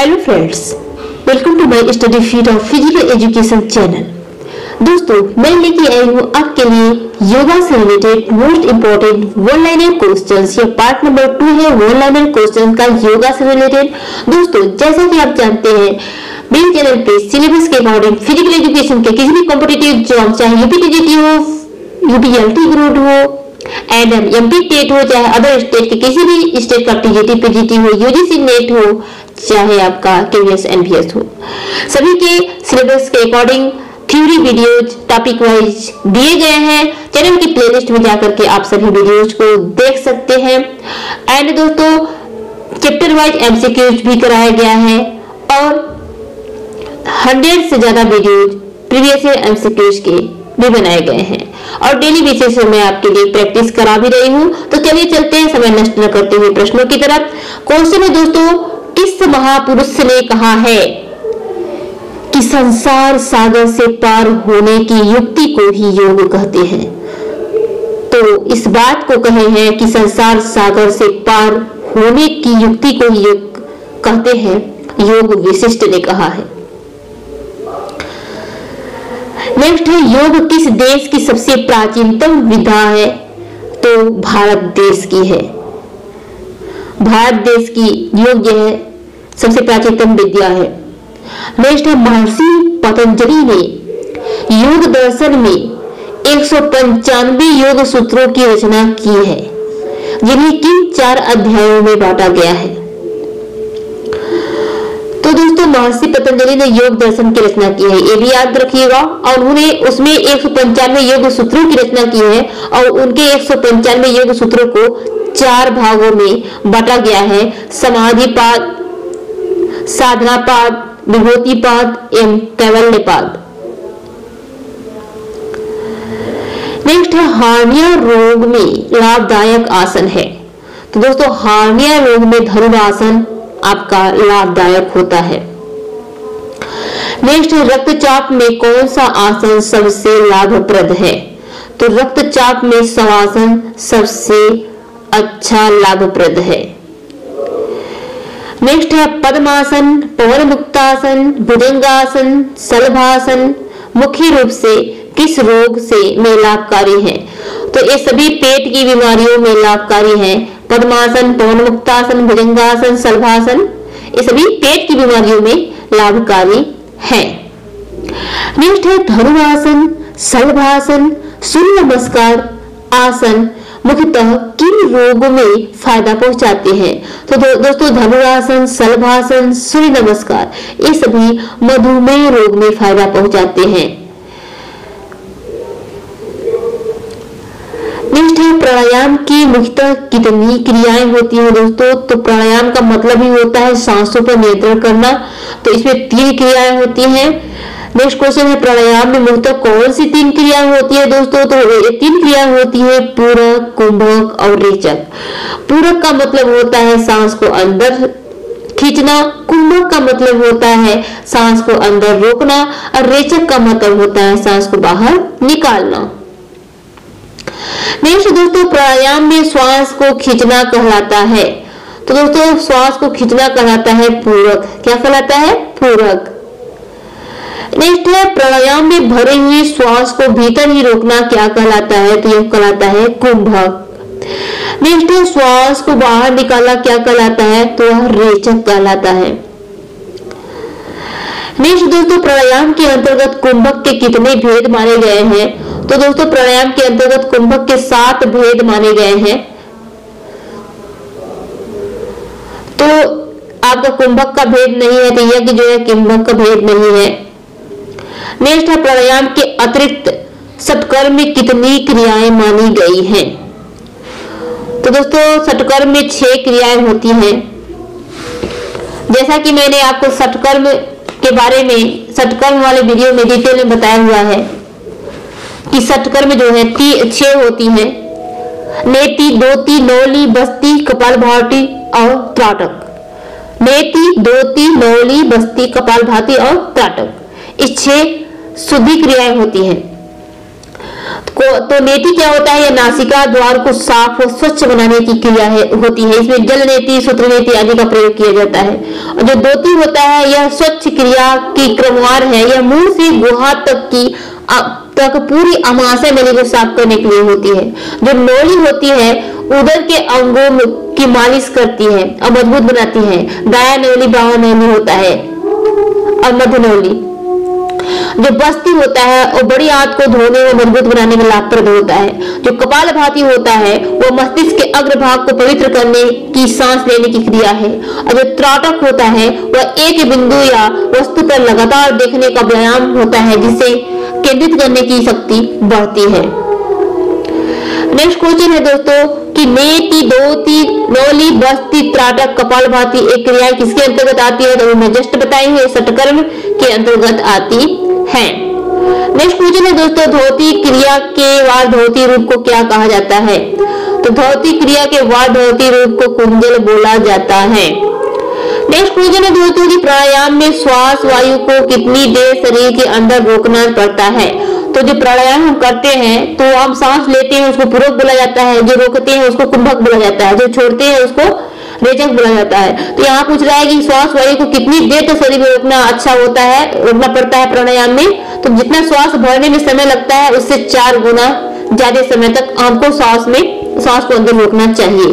Hello friends welcome to my study feed of physical education channel दोस्तों, मैं लेके आई हूँ आपके लिए योगा से related most important one liner question ये पार्ट नंबर टू है वन लाइनर क्वेश्चन का योगा से रिलेटेड दोस्तों, जैसा कि आप जानते हैं, मेरे चैनल पे सिलेबस के अकॉर्डिंग फ़िज़िकल एजुकेशन के किसी भी कॉम्पिटेटिव जॉब चाहे यूपीटीजीटी हो यूपीएलटी ग्रेड हो एंड एमपी टेट हो, चाहे अदर स्टेट के किसी भी स्टेट का टीजीटी पीजीटी हो यूजीसी नेट हो चाहे आपका केवीएस एनवीएस हो? सभी के सिलेबस के according theory videos topic wise दिए गए हैं। चैनल की प्लेलिस्ट में जाकर के आप सभी वीडियोज़ को देख सकते हैं। एंड दोस्तों चैप्टर वाइज एमसीक्यूज भी कराया गया है और हंड्रेड से ज़्यादा वीडियोज़ प्रीवियस एमसीक्यूज के भी बनाए गए हैं। और डेली बेसिस पे मैं आपके लिए प्रैक्टिस करा भी रही हूँ। तो चलिए चलते हैं, समय नष्ट न करते हुए प्रश्नों की तरफ़। क्वेश्चन है दोस्तों किस महापुरुष ने कहा है कि संसार सागर से पार होने की युक्ति को ही योग कहते हैं। तो इस बात को कहे हैं कि संसार सागर से पार होने की युक्ति को ही योग कहते हैं, योग विशिष्ट ने कहा है। नेक्स्ट है, योग किस देश की सबसे प्राचीनतम विधा है? तो भारत देश की है। भारत देश की योग जो है सबसे प्राचीनतम विद्या है। नेक्स्ट है महर्षि पतंजलि ने योग दर्शन में एक योग सूत्रों की रचना की है, जिन्हें किन चार अध्यायों में बांटा गया है। तो दोस्तों, महर्षि पतंजलि ने योग दर्शन की रचना की है, ये भी याद रखिएगा। और उन्होंने उसमें एक सौ पंचानवे योग सूत्रों की रचना की है और उनके एक सौ पंचानवे योग सूत्रों को चार भागों में बांटा गया है समाधि पाद साधना पाद, विभूति पाद एवं कैवल्य पाद। नेक्स्ट है, हार्निया रोग में लाभदायक आसन है। तो दोस्तों, हार्निया रोग में धनुरासन आपका लाभदायक होता है। नेक्स्ट है, रक्तचाप में कौन सा आसन सबसे लाभप्रद है? तो रक्तचाप में सवासन सबसे अच्छा लाभप्रद है। नेक्स्ट है पद्मासन पवन मुक्तासन भुजंगासन सलभासन, मुख्य रूप से किस रोग से में लाभकारी है? तो ये सभी पेट की बीमारियों में लाभकारी है। पद्मासन पवन मुक्तासन भुजंगासन सलभासन, ये सभी पेट की बीमारियों में लाभकारी है। नेक्स्ट है धनुरासन, सलभासन, सूर्य नमस्कार, आसन मुख्यतः किन रोगों में फ़ायदा पहुंचाते हैं? तो दो, दोस्तों धनुरासन सलभासन सूर्य नमस्कार ये सभी मधुमेह रोग में फ़ायदा पहुंचाते हैं। नेक्स्ट है प्राणायाम की मुख्यतः कितनी क्रियाएँ होती हैं दोस्तों? तो प्राणायाम का मतलब ही होता है सांसों पर नियंत्रण करना। तो इसमें तीन क्रियाएँ होती हैं। नेक्स्ट क्वेश्चन है प्राणायाम में मुख्यतः कौन सी तीन क्रिया होती है दोस्तों? तो तीन क्रिया होती है, पूरक, कुंभक और रेचक। पूरक का मतलब होता है सांस को अंदर खींचना, कुंभक का मतलब होता है सांस को अंदर रोकना, और रेचक का मतलब होता है सांस को बाहर निकालना। नेक्स्ट दोस्तों, प्राणायाम में श्वास को खींचना कहलाता है। तो दोस्तों, श्वास को खींचना कहलाता है पूरक। क्या कहलाता है? पूरक। है प्राणायाम में भरे हुए श्वास को भीतर ही रोकना क्या कहलाता है? तो यह कहलाता है कुंभक। नेक्स्ट है श्वास को बाहर निकाला क्या कहलाता है? तो वह रेचक कहलाता है। नेक्स्ट दोस्तों, प्राणायाम के अंतर्गत कुंभक के कितने भेद माने गए हैं? तो दोस्तों, प्राणायाम के अंतर्गत कुंभक के सात भेद माने गए हैं। तो आपका कुंभक का भेद नहीं है तो यज्ञ जो है, कुंभक का भेद नहीं है। है प्राणायाम के अतिरिक्त सटकर्म में कितनी क्रियाएँ मानी गई हैं? तो दोस्तों सटकर्म में छह क्रियाएँ होती हैं। जैसा कि मैंने आपको सटकर्म के बारे में सटकर्म वाले वीडियो में डिटेल में बताया हुआ है कि सटकर्म जो है, ती, छह होती है। नेति, दोती, नौली, बस्ती, कपाल भाटी और त्राटक। नेति, दोती, नौली, बस्ती, कपाल भाती और त्राटक। इस छह शुद्धि क्रियाएँ होती हैं। तो नेति क्या होता है? यह नासिका द्वार को साफ़ और स्वच्छ बनाने की क्रिया है, होती है। इसमें जल नेति, सूत्र नेति आदि का प्रयोग किया जाता है। और जो दोती होता है, यह स्वच्छ क्रिया की क्रमवार है। यह मुँह से गुहा तक की तक पूरी अमाशय नली को साफ़ करने के लिए होती है। जो नोली होती है, उदर के अंगों की मालिश करती है और मज़बूत बनाती है। दाया नोली बाहा नोली होता है। और मध्य नोली। जो बस्ती होता है, वो बड़ी आंत को धोने में मज़बूत बनाने में लाभप्रद होता है। जो कपाल भाती होता है, वो मस्तिष्क के अग्रभाग को पवित्र करने की सांस लेने की क्रिया है। और जो त्राटक होता है, वह एक बिंदु या वस्तु पर लगातार देखने का व्यायाम होता है जिससे केंद्रित करने की शक्ति बढ़ती है। नेक्स्ट क्वेश्चन है दोस्तों कि नेति दोती नौली, बस्ती त्राटक कपाल भाती एक क्रिया किसके अंतर्गत आती है? तो मैं जस्ट बताई है सटकर्म के अंतर्गत आती है। नेक्स्ट क्वेश्चन है दोस्तों, धोती क्रिया के वार धोती रूप को क्या कहा जाता है? तो धोती क्रिया के वार धोती रूप को कुंजल बोला जाता है। नेक्स्ट क्वेश्चन है दोस्तों की प्राणायाम में श्वास वायु को कितनी देर शरीर के अंदर रोकना पड़ता है? तो जो प्राणायाम हम करते हैं तो हम सांस लेते हैं, उसको पूर्वक बोला जाता है, जो रोकते हैं, उसको कुंभक बोला जाता है, जो छोड़ते हैं, उसको रेचक बोला जाता है। तो यहाँ पूछ रहा है कि श्वास वायु को कितनी देर तक शरीर में रोकना अच्छा होता है रोकना पड़ता है प्राणायाम में? तो जितना श्वास भरने में समय लगता है, उससे चार गुना ज़्यादा समय तक हमको श्वास में, श्वास को अंदर रोकना चाहिए।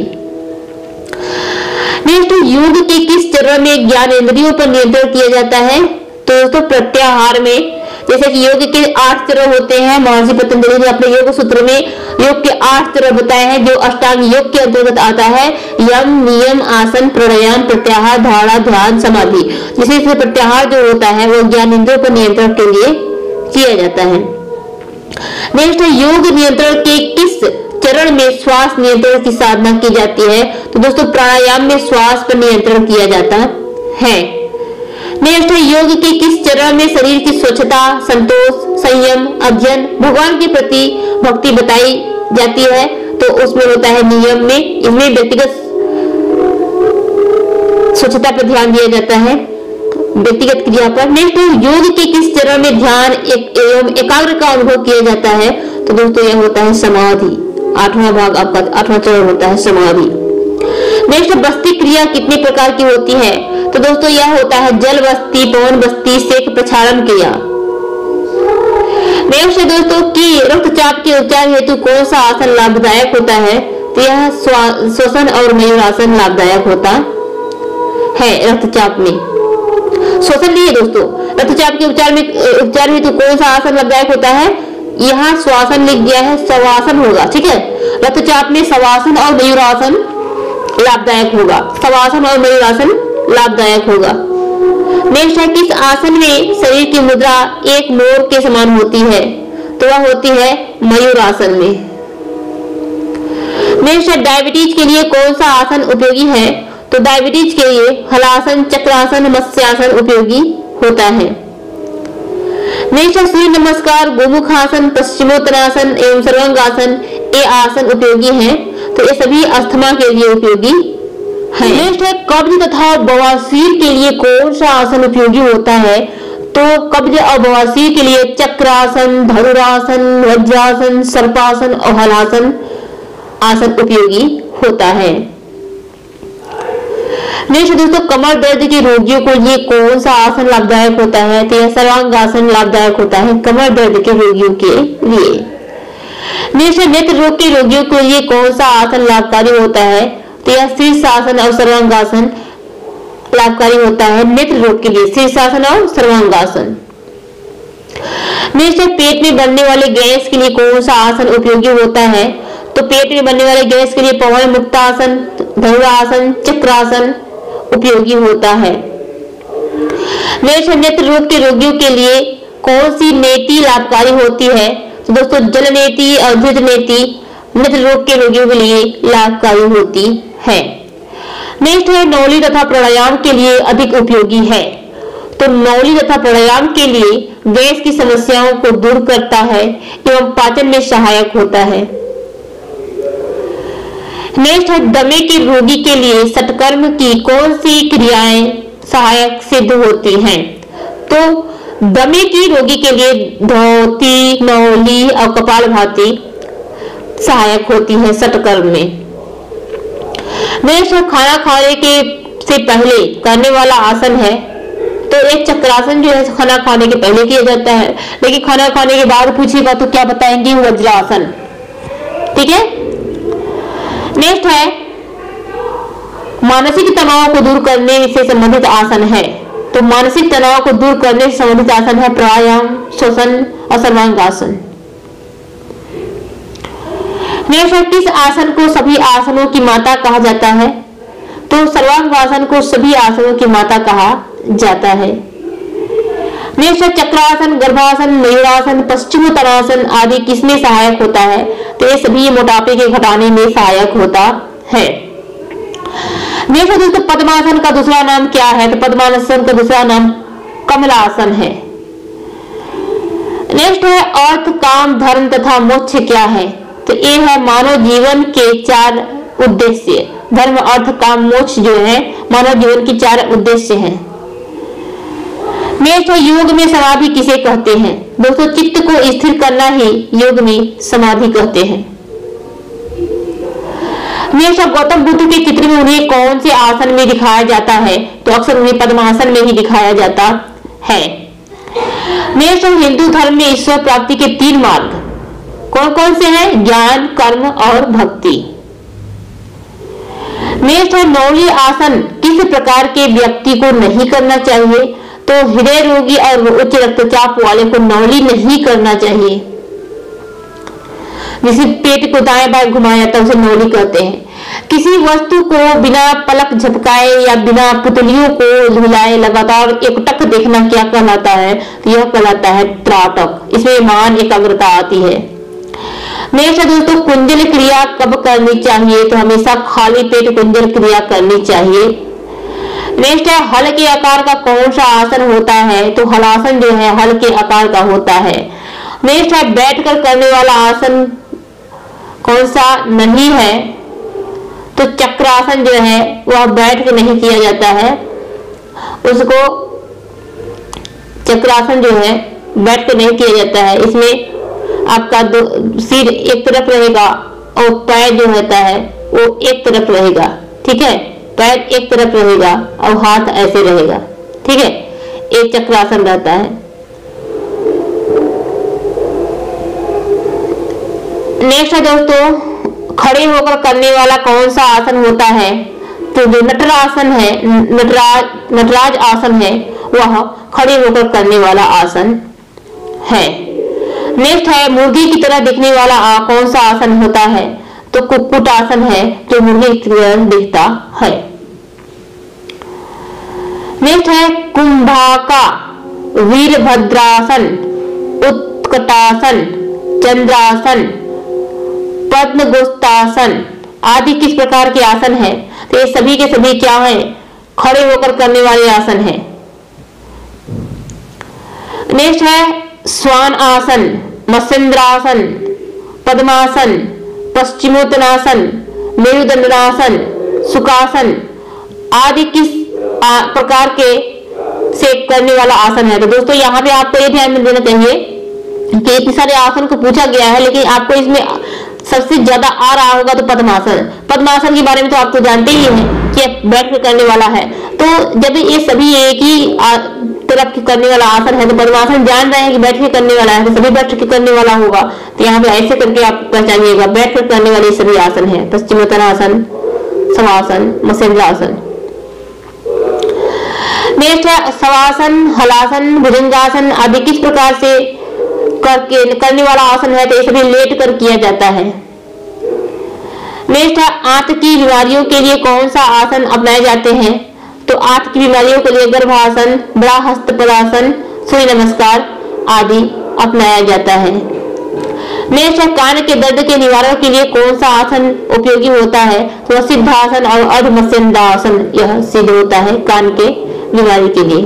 नेक्स्ट योग के किस चरण में ज्ञान इंद्रियों पर नियंत्रण किया जाता है? तो दोस्तों, प्रत्याहार में जैसे कि योग के आठ चरण होते हैं, महर्षि पतंजलि ने अपने योग सूत्र में योग के आठ चरण बताए हैं, जो अष्टांग योग के अंतर्गत आता है, यम, नियम, आसन, प्राणायाम, प्रत्याहार, धारा, ध्यान, समाधि। जिसे प्रत्याहार जो होता है, वो ज्ञान इंद्रियों पर नियंत्रण के लिए किया जाता है। नेक्स्ट योग नियंत्रण के किस चरण में श्वास नियंत्रण की साधना की जाती है? तो दोस्तों, प्राणायाम में श्वास पर नियंत्रण किया जाता है। नेक्स्ट है योग के किस चरण में शरीर की स्वच्छता, संतोष, संयम, अध्ययन, भगवान के प्रति भक्ति बताई जाती है तो उसमें होता है नियम में इसमें व्यक्तिगत स्वच्छता पर ध्यान दिया जाता है। व्यक्तिगत क्रिया पर नेक्स्ट योग के किस चरण में ध्यान एक एवं एकाग्र का अनुभव किया जाता है तो दोस्तों यह होता है समाधि। आठवां भाग आपका, आठवां चरण होता है समाधि। नेक्स्ट बस्ती क्रिया कितने प्रकार की होती है? तो दोस्तों, यह होता है जल बस्ती, पवन बस्ती, सेक प्रक्षारण क्रिया। दोस्तों, की रक्तचाप के उपचार हेतु कौन सा आसन लाभदायक होता है? तो यह श्वसन और मयूरासन लाभदायक होता है रक्तचाप में। श्वसन है दोस्तों, रक्तचाप के उपचार में उपचार हेतु कौन सा आसन लाभदायक होता है? यहाँ श्वासन लिख दिया है सवासन होगा, ठीक है? रक्तचाप में सवासन और मयूरासन लाभदायक होगा। सवासन और मयूरासन लाभदायक होगा। नेक्स्ट है किस आसन में शरीर की मुद्रा एक मोर के समान होती है तो वह होती है मयूर आसन में। नेक्स्ट है डायबिटीज़ के लिए कौन सा आसन उपयोगी है? तो डायबिटीज़ के लिए हलासन, चक्रासन, मत्स्यासन उपयोगी होता है। नेक्स्ट है सूर्य नमस्कार गोमुख आसन पश्चिमोत्तरासन एवं सर्वांगासन ये आसन उपयोगी है तो ये सभी अस्थमा के लिए उपयोगी नेक्स्ट है कब्ज तथा बवासीर के लिए कौन सा आसन उपयोगी होता है? तो कब्ज और बवासीर के लिए चक्रासन, धनुरासन वज्रासन सर्पासन और हलासन आसन उपयोगी होता है। नेक्स्ट दोस्तों, कमर दर्द के रोगियों को लिए कौन सा आसन लाभदायक होता है? तो यह सर्वांग आसन लाभदायक होता है कमर दर्द के रोगियों के लिए। नेक्स्ट नेत्र रोग के रोगियों के लिए कौन सा आसन लाभकारी होता है? तो यह शीर्षासन और सर्वांगासन लाभकारी होता है नेत्र रोग के लिए। शीर्षासन और सर्वांगासन। नेक्स्ट पेट में बनने वाले गैस के लिए कौन सा आसन उपयोगी होता है? तो पेट में बनने वाले गैस के लिए पवन मुक्तासन धनुरासन चक्रासन उपयोगी होता है। नेत्र रोग के रोगियों के लिए कौन सी नेति लाभकारी होती है? तो दोस्तों जल नेति और नेति नेत्र रोग के रोगियों के लिए लाभकारी होती है। नेक्स्ट है नौली तथा प्राणायाम के लिए अधिक उपयोगी है। तो नौली तथा प्राणायाम के लिए गैस की समस्याओं को दूर करता है एवं पाचन में सहायक होता है। नेक्स्ट है दमे के रोगी के लिए सटकर्म की कौन सी क्रियाएँ सहायक सिद्ध होती हैं? तो दमे की रोगी के लिए धोती, नौली और कपाल भाती सहायक होती है सटकर्म में। नेक्स्ट खाना खाने के से पहले करने वाला आसन है। तो एक चक्रासन जो है खाना खाने के पहले किया जाता है। लेकिन खाना खाने के बाद पूछेगा तो क्या बताएँगे वज्रासन। ठीक है? नेक्स्ट है, मानसिक तनाव को दूर करने से संबंधित आसन है। तो मानसिक तनाव को दूर करने से संबंधित आसन है प्राणायाम, श्वसन और सर्वांगासन। किस आसन को सभी आसनों की माता कहा जाता है? तो सर्वांगासन को सभी आसनों की माता कहा जाता है। चक्रासन, गर्भासन, मयूरासन, पश्चिमोत्तरासन आदि किसमें सहायक होता है? तो ये सभी मोटापे के घटाने में सहायक होता है। दोस्तों पद्मासन का दूसरा नाम क्या है? तो पद्मासन का दूसरा नाम कमलासन है। नेक्स्ट है, अर्थ, काम, धर्म तथा मोक्ष क्या है? तो ये है मानव जीवन के चार उद्देश्य। धर्म, अर्थ, काम, मोक्ष जो है, मानव जीवन के चार उद्देश्य हैं। है योग में समाधि किसे कहते हैं? दोस्तों, चित्त को स्थिर करना ही योग में समाधि कहते हैं। नेक्स्ट गौतम बुद्ध के चित्र में उन्हें कौन से आसन में दिखाया जाता है? तो अक्सर उन्हें पद्मासन में ही दिखाया जाता है। नेक्स्ट हिंदू धर्म में ईश्वर प्राप्ति के तीन मार्ग। कौन कौन से हैं? ज्ञान, कर्म और भक्ति। नेक्स्ट है नौली आसन किस प्रकार के व्यक्ति को नहीं करना चाहिए तो हृदय रोगी और उच्च रक्तचाप वाले को नौली नहीं करना चाहिए। जिसे पेट को दाएँ बाएँ घुमाया जाता है उसे नौली कहते हैं। किसी वस्तु को बिना पलक झपकाए या बिना पुतलियों को झुलाए लगातार एकटक देखना क्या कहलाता है? तो यह कहलाता है त्राटक। इसमें मान एकाग्रता आती है। नेक्स्ट दोस्तों कुंजल क्रिया कब करनी चाहिए? तो हमेशा खाली पेट कुंजल क्रिया करनी चाहिए। नेक्स्ट है, हल के आकार का कौन सा आसन होता है? तो हलासन जो है, हल के आकार का होता है। नेक्स्ट है, बैठकर करने वाला आसन कौन सा नहीं है? तो चक्रासन जो है, वह बैठ के नहीं किया जाता है। उसको चक्रासन जो है, बैठ के नहीं किया जाता है। इसमें आपका दो, सिर एक तरफ़ रहेगा और पैर जो होता है, वो एक तरफ़ रहेगा। ठीक है? पैर एक तरफ़ रहेगा और हाथ ऐसे रहेगा। ठीक है? एक चक्रासन रहता है। नेक्स्ट है दोस्तों, खड़े होकर करने वाला कौन सा आसन होता है? तो जो नटरासन है नटराज नटराज आसन है, वह खड़े होकर करने वाला आसन है। नेक्स्ट है मुर्गी की तरह दिखने वाला आ, कौन सा आसन होता है? तो कुक्कुट आसन है जो मुर्गी की तरह दिखता है। नेक्स्ट है कुंभाका वीरभद्रासन उत्कटासन चंद्रासन पद्मगोस्तासन आदि किस प्रकार के आसन है? तो ये सभी के सभी क्या है? खड़े होकर करने वाले आसन है। नेक्स्ट है स्वान आसन मत्स्यन्द्रासन पद्मासन, पश्चिमोत्तनासन मेरुदंडासन सुखासन आदि किस प्रकार के से करने वाला आसन है। तो दोस्तों, यहाँ पे आपको ये ध्यान देना चाहिए कि इतने सारे आसन को पूछा गया है, लेकिन आपको इसमें सबसे ज़्यादा आ रहा होगा तो पद्मासन। पद्मासन के बारे में तो आप तो जानते ही हैं कि बैठ कर करने वाला है। तो जब ये सभी एक ही के करने वाला आसन है तो पद्मासन जान रहे हैं कि बैठ के करने वाला है तो सभी बैठ के करने वाला होगा। तो यहाँ पे ऐसे करके आप पहचानिएगा, बैठ कर करने वाले सभी आसन है। पश्चिमोत्तरासन समासन मसेंद्रासन नेक्स्ट है, सवासन, हलासन, भुजंगासन आदि किस प्रकार से करके करने वाला आसन है तो ये सभी लेट कर किया जाता है। नेक्स्ट है, आंत की बीमारियों के लिए कौन सा आसन अपनाए जाते हैं? तो आंत की बीमारियों के लिए गर्भासन, बड़ा हस्त पदासन सूर्य नमस्कार आदि अपनाया जाता है। है कान के दर्द के निवारण के लिए कौन सा आसन उपयोगी होता है? तो सिद्धासन और अर्धमस्यंदासन यह सिद्ध होता है कान के बीमारी के लिए।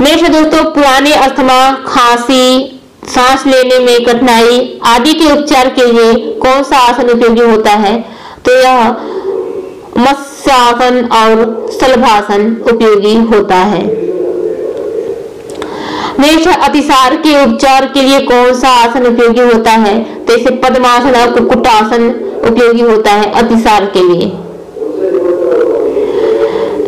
नेक्स्ट दोस्तों, पुराने अस्थमा, खांसी सांस लेने में कठिनाई आदि के उपचार के लिए कौन सा आसन उपयोगी होता है? तो यह मत्स्यासन और सलभासन उपयोगी होता है। नेक्स्ट अतिसार के उपचार के लिए कौन सा आसन उपयोगी होता है? तो इसे पद्मासन और कुकुटासन उपयोगी होता है अतिसार के लिए।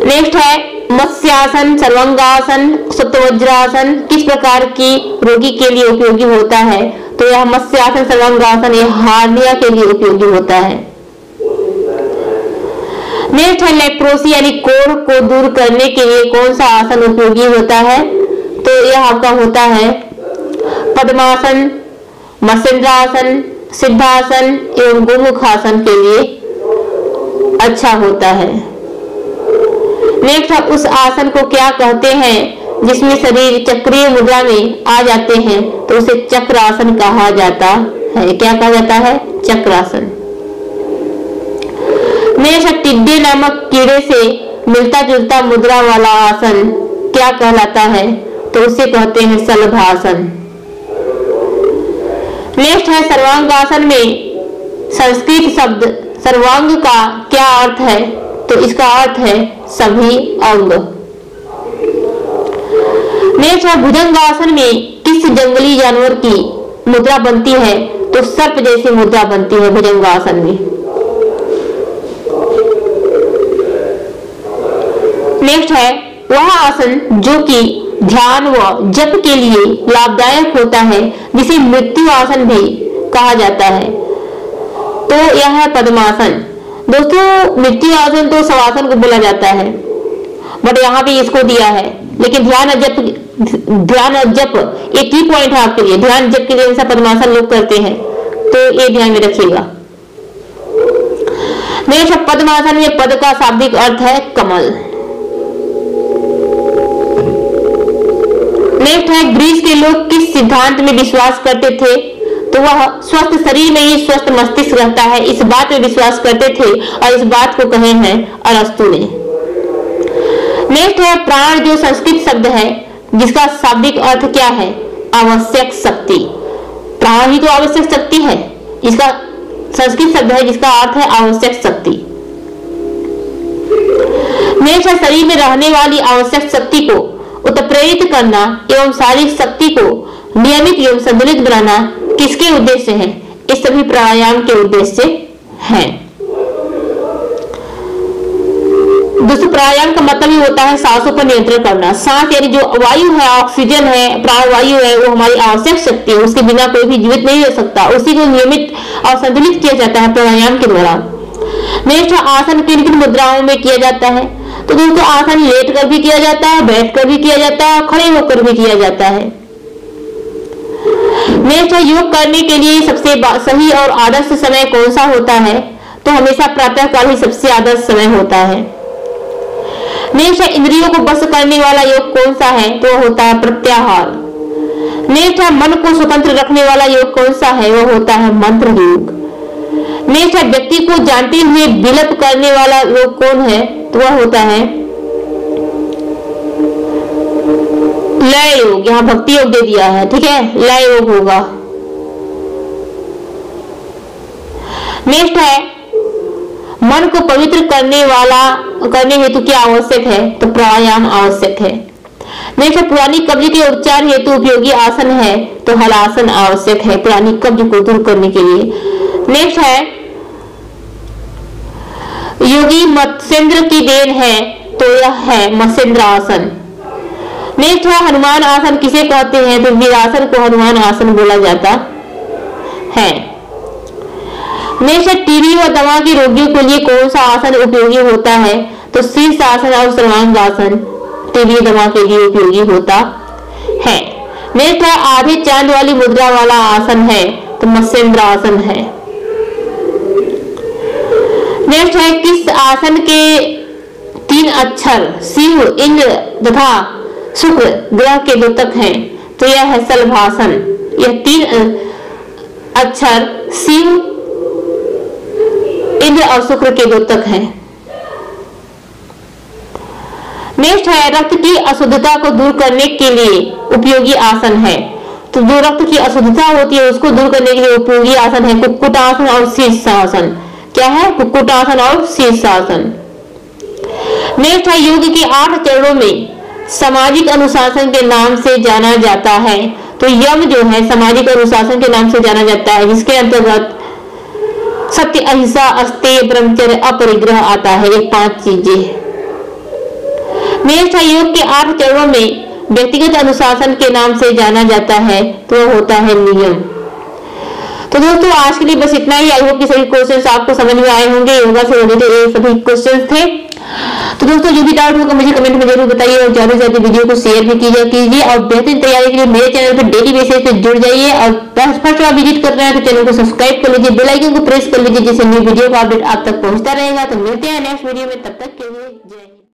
नेक्स्ट है मत्स्यासन, सर्वंगासन सप्तवज्रासन किस प्रकार की रोगी के लिए उपयोगी होता है? तो यह मत्स्यासन, सर्वांगासन, यह हार्निया के लिए उपयोगी होता है। नेक्स्ट है लेप्रोसी यानी कोढ़ को दूर करने के लिए कौन सा आसन उपयोगी होता है? तो यह आपका होता है पद्मासन मसेंद्रासन सिद्धासन एवं गोमुखासन के लिए अच्छा होता है। नेक्स्ट उस आसन को क्या कहते हैं, जिसमें शरीर चक्रीय मुद्रा में आ जाते हैं तो उसे चक्रासन कहा जाता है। क्या कहा जाता है? चक्रासन। मेष टिड्डे नामक कीड़े से मिलता जुलता मुद्रा वाला आसन क्या कहलाता है? तो उसे कहते हैं सलभासन। नेक्स्ट है सर्वांग आसन में संस्कृत शब्द, सर्वांग का क्या अर्थ है? तो इसका अर्थ है सभी अंग। नेक्स्ट है भुजंग आसन में किस जंगली जानवर की मुद्रा बनती है तो सर्प जैसी मुद्रा बनती है भुजंग आसन में। नेक्स्ट है, वह आसन जो कि ध्यान व जप के लिए लाभदायक होता है, जिसे मृत्यु आसन भी कहा जाता है। तो यह है पद्मासन। दोस्तों मृत्यु आसन तो सवासन को बोला जाता है बट यहाँ भी इसको दिया है। लेकिन ध्यान जप ध्यान जप एक की पॉइंट है आपके लिए। ध्यान जप के लिए ऐसा पद्मासन लोग करते हैं तो ये ध्यान में रखिएगा। पद्मासन में पद का शाब्दिक अर्थ है कमल। नेक्स्ट है ग्रीस के लोग किस सिद्धांत में विश्वास करते थे? तो वह स्वस्थ शरीर में ही स्वस्थ मस्तिष्क रहता है। इस बात में विश्वास करते थे और इस बात को कहे हैं अरस्तु ने। नेक्स्ट है प्राण जो संस्कृत शब्द है, जिसका शाब्दिक अर्थ क्या है? आवश्यक शक्ति। प्राण ही तो आवश्यक शक्ति है। इसका संस्कृत शब्द है, जिसका अर्थ है आवश्यक शक्ति। नेक्स्ट है शरीर में रहने वाली आवश्यक शक्ति को उत्प्रेरित करना एवं शारीरिक शक्ति को नियमित एवं संतुलित बनाना किसके उद्देश्य है? इस सभी प्राणायाम के उद्देश्य हैं। दोस्तों, प्राणायाम का मतलब ही होता है सांसों पर नियंत्रण करना। सांस यानी जो वायु है, ऑक्सीजन है प्राण वायु है, वो हमारी आवश्यक शक्ति है। उसके बिना कोई भी जीवित नहीं रह सकता। उसी को नियमित और संतुलित किया जाता है प्राणायाम के द्वारा। नेक्स्ट आसन किन किन मुद्राओं में किया जाता है। तो दोस्तों, आसन लेट कर भी किया जाता है बैठ कर भी किया जाता है खड़े होकर भी किया जाता है। नेक्स्ट योग करने के लिए सबसे सही और आदर्श समय कौन सा होता है? तो हमेशा प्रातः काल ही सबसे आदर्श समय होता है। नेक्स्ट इंद्रियों को बस करने वाला योग कौन सा है? तो होता है प्रत्याहार। नेक्स्ट है मन को स्वतंत्र रखने वाला योग कौन सा है? वो होता है मंत्र योग। नेक्स्ट है व्यक्ति को जानते हुए विलप करने वाला योग कौन है? तो वह होता है लय योग, यहाँ भक्ति योग दे दिया है, ठीक है? लय योग होगा। नेक्स्ट है, मन को पवित्र करने वाला, करने हेतु क्या आवश्यक है तो प्राणायाम आवश्यक है। नेक्स्ट है, पुरानी कब्ज के उपचार हेतु उपयोगी आसन है तो हलासन आवश्यक है, पुरानी कब्ज को दूर करने के लिए। नेक्स्ट है, योगी मत्स्येंद्र की देन है तो यह है मत्स्येंद्र आसन नेक्स्ट है हनुमान आसन किसे कहते हैं? तो वीरासन को हनुमान आसन बोला जाता है। नेक्स्ट टीबी व दमा के रोगियों के लिए कौन सा आसन उपयोगी होता है? तो शीर्ष आसन और सर्वांग आसन टीबी दमा के लिए उपयोगी होता है। नेक्स्ट है आधे चाँद वाली मुद्रा वाला आसन है तो मत्स्येंद्र आसन है। नेक्स्ट है किस आसन के तीन अक्षर, सिंह, इंद्र तथा शुक्र ग्रह के द्योतक हैं। तो यह है सलभासन। यह तीन अक्षर शिव इंद्र और शुक्र के द्योतक हैं। नेक्स्ट है, रक्त की अशुद्धता को दूर करने के लिए उपयोगी आसन है। तो जो रक्त की अशुद्धता होती है, उसको दूर करने के लिए उपयोगी आसन है कुक्कुट आसन और शीर्षासन। क्या है? कुक्कुट आसन और शीर्षासन। नेक्स्ट है, योग के आठ चरणों में सामाजिक अनुशासन के नाम से जाना जाता है। तो यम जो है, सामाजिक अनुशासन के नाम से जाना जाता है, जिसके अंतर्गत सत्य, अहिंसा, अस्तेय, ब्रह्मचर्य, अपरिग्रह आता है। ये पाँच चीज़ें है। योग के आठ चरणों में व्यक्तिगत अनुशासन के नाम से जाना जाता है तो होता है नियम। तो दोस्तों, आज के लिए बस इतना ही। आई होप कि सभी क्वेश्चंस आपको समझ में आए होंगे। योगा से रिलेटेड सभी क्वेश्चंस थे। तो दोस्तों, जो भी डाउट होगा मुझे कमेंट में ज़रूर बताइए और ज़्यादा से ज़्यादा वीडियो को शेयर भी कीजिए कीजिए और बेहतरीन तैयारी के लिए मेरे चैनल पर डेली बेसिस पे जुड़ जाइए और फ़र्स्ट बार विज़िट कर रहे हैं तो चैनल को सब्सक्राइब कर लीजिए बेलाइकन को प्रेस कर लीजिए, जिससे न्यू वीडियो का अपडेट आप तक पहुँचता रहेगा। तो मिलते हैं नेक्स्ट वीडियो में, तब तक के लिए।